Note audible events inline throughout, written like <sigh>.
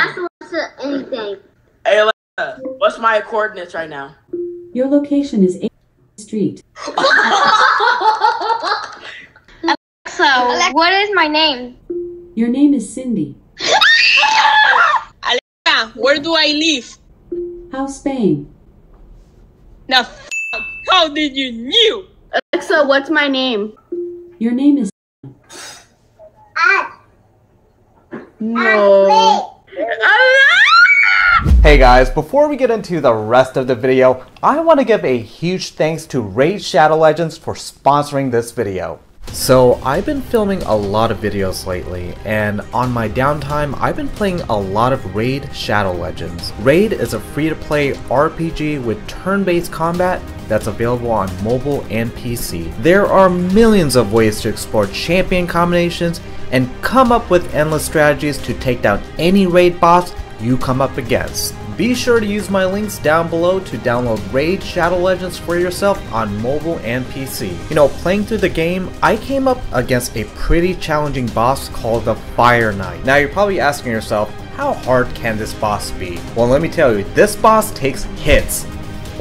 ask Alexa anything. Hey Alexa, what's my coordinates right now? Your location is 8th Street. Alexa, what is my name? Your name is Cindy. Alexa, where do I live? House Spain. Now, f- how did you knew? Alexa, what's my name? Your name is No. <laughs> Hey guys, before we get into the rest of the video, I want to give a huge thanks to Raid Shadow Legends for sponsoring this video. So I've been filming a lot of videos lately, and on my downtime, I've been playing a lot of Raid Shadow Legends. Raid is a free-to-play RPG with turn-based combat that's available on mobile and PC. There are millions of ways to explore champion combinations and come up with endless strategies to take down any raid boss you come up against. Be sure to use my links down below to download Raid Shadow Legends for yourself on mobile and PC. You know, playing through the game, I came up against a pretty challenging boss called the Fire Knight. Now you're probably asking yourself, how hard can this boss be? Well let me tell you, this boss takes hits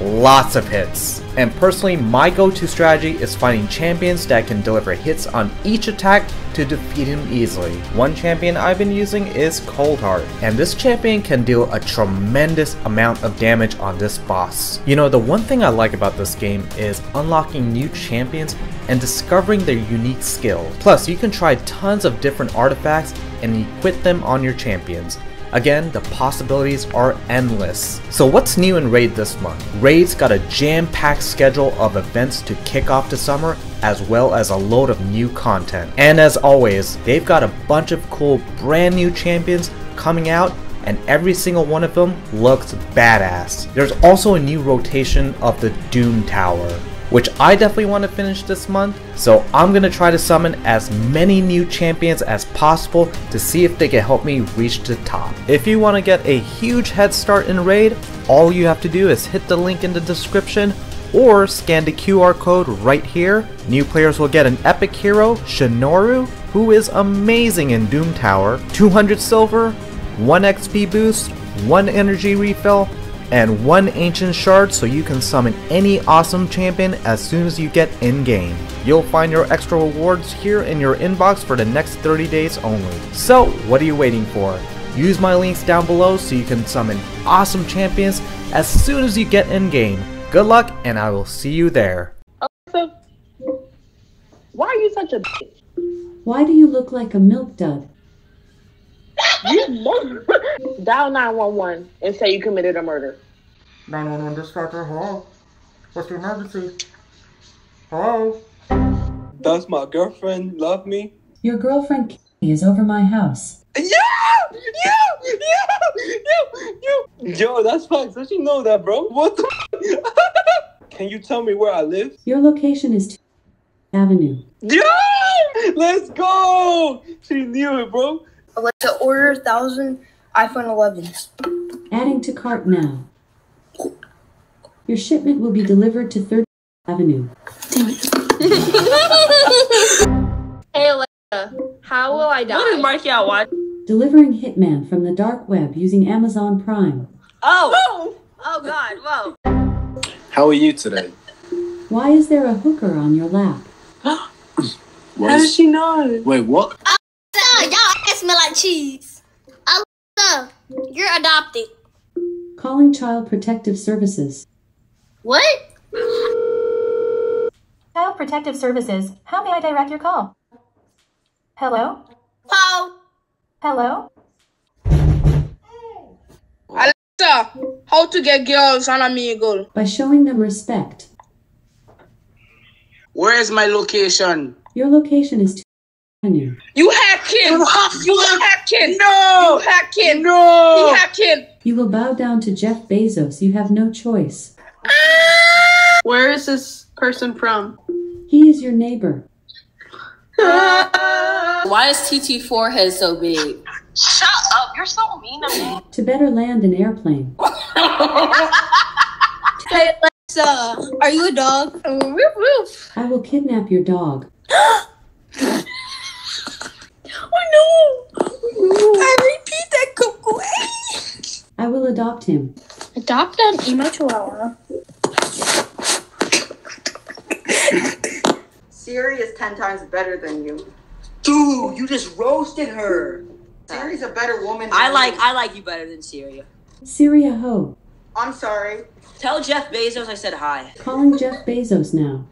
lots of hits. And personally, my go-to strategy is finding champions that can deliver hits on each attack to defeat him easily. One champion I've been using is Coldheart, and this champion can deal a tremendous amount of damage on this boss. You know, the one thing I like about this game is unlocking new champions and discovering their unique skills. Plus, you can try tons of different artifacts and equip them on your champions. Again, the possibilities are endless. So what's new in Raid this month? Raid's got a jam-packed schedule of events to kick off the summer as well as a load of new content. And as always, they've got a bunch of cool brand new champions coming out and every single one of them looks badass. There's also a new rotation of the Doom Tower which I definitely want to finish this month. So I'm going to try to summon as many new champions as possible to see if they can help me reach the top. If you want to get a huge head start in Raid, all you have to do is hit the link in the description or scan the QR code right here. New players will get an epic hero, Shinoru, who is amazing in Doom Tower, 200 silver, 1 XP boost, 1 energy refill, and one ancient shard so you can summon any awesome champion as soon as you get in game. You'll find your extra rewards here in your inbox for the next 30 days only. So what are you waiting for? Use my links down below so you can summon awesome champions as soon as you get in game. Good luck and I will see you there. Alexa, why are you such a bitch? Why do you look like a milk dud? You mother- Dial 911 and say you committed a murder. 911 dispatcher, hello? What's the emergency? Hello? Does my girlfriend love me? Your girlfriend Katie is over my house. Yeah! Yeah! Yeah! Yeah! Yeah! Yo, that's facts. Does she know that, bro? What the? <laughs> Can you tell me where I live? Your location is 2 Avenue. Yeah! Let's go! She knew it, bro. Alexa, order 1,000 iPhone 11s. Adding to cart now. Your shipment will be delivered to 3rd Avenue. <laughs> Hey Alexa, how will I die? What is Marky out watch? Delivering Hitman from the dark web using Amazon Prime. Oh! Oh god, whoa. How are you today? Why is there a hooker on your lap? <gasps> How does she know? Wait, what? Oh, Alexa, y'all ass smell like cheese. Alexa, you're adopted. Calling Child Protective Services. What? Child Protective Services, how may I direct your call? Hello? How? Hello? Alexa, how to get girls on a Omegle? By showing them respect. Where is my location? Your location is 2 Avenue. You hacking! You hacking! No! You hacking! No! You hacking! You will bow down to Jeff Bezos. You have no choice. Where is this person from? He is your neighbor. <laughs> Why is TT forehead so big? Shut up! You're so mean to me. To better land an airplane. Hey <laughs> Alexa, are you a dog? Woof woof. I will kidnap your dog. <gasps> <laughs> Oh no! I repeat that, Coco. I will adopt him. Adopt an emo chihuahua. Siri is ten times better than you. Dude, you just roasted her. Siri's a better woman. Than I like you. I like you better than Syria. Syria Ho. I'm sorry. Tell Jeff Bezos I said hi. Calling Jeff Bezos now.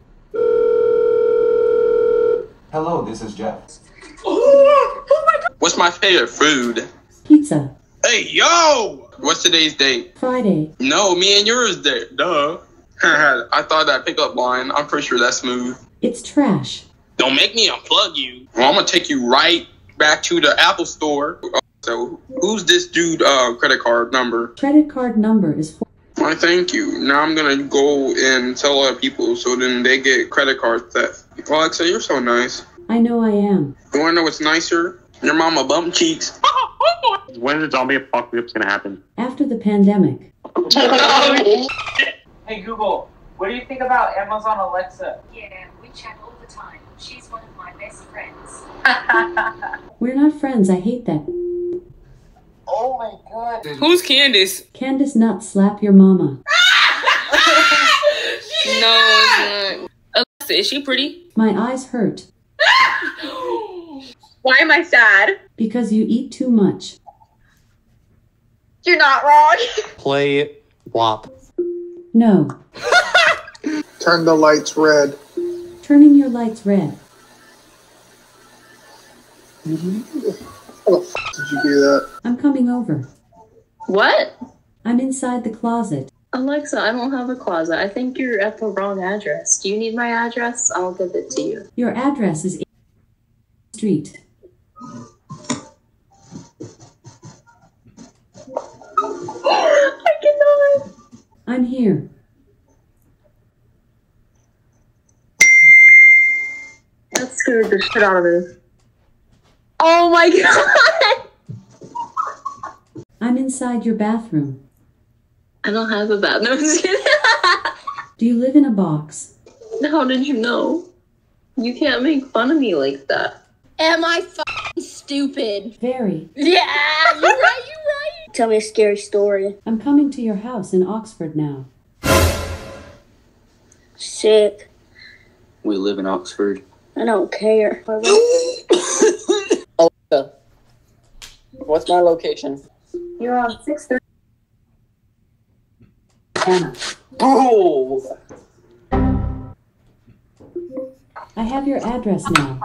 Hello, this is Jeff. What's my favorite food? Pizza. Hey, yo! What's today's date? Friday. No, me and yours date. Duh. <laughs> I thought that pickup line. I'm pretty sure that's smooth. It's trash. Don't make me unplug you. Well, I'm gonna take you right back to the Apple store. So, who's this dude? Uh, credit card number. Credit card number is four. Why, thank you. Now I'm gonna go and tell other people, so then they get credit card theft. Alexa, you're so nice. I know I am. You wanna know what's nicer? Your mama bum cheeks. <laughs> When is the zombie apocalypse gonna happen? After the pandemic. <laughs> Hey Google, what do you think about Amazon Alexa? Yeah, we chat all the time. She's one of my best friends. <laughs> We're not friends. I hate that. Oh my god. Who's Candace? Candace not slap your mama. No, it's not. Alexa, is she pretty? My eyes hurt <gasps> Why am I sad? because you eat too much. You're not wrong. <laughs> Play WAP. No. <laughs> Turn the lights red. Turning your lights red. How the f- did you do that? I'm coming over. What? I'm inside the closet. Alexa, I don't have a closet. I think you're at the wrong address. Do you need my address? I'll give it to you. Your address is street. I cannot. I'm here. That scared the shit out of me. Oh my <laughs> god! I'm inside your bathroom. I don't have a bath. <laughs> No, I'm just kidding. Do you live in a box? How did you know? You can't make fun of me like that. Am I fucking stupid? Very. Yeah, you're right, you're right. <laughs> Tell me a scary story. I'm coming to your house in Oxford now. Sick. We live in Oxford. I don't care. <laughs> Alexa, what's my location? You're on six thirty. Anna. Oh! I have your address now.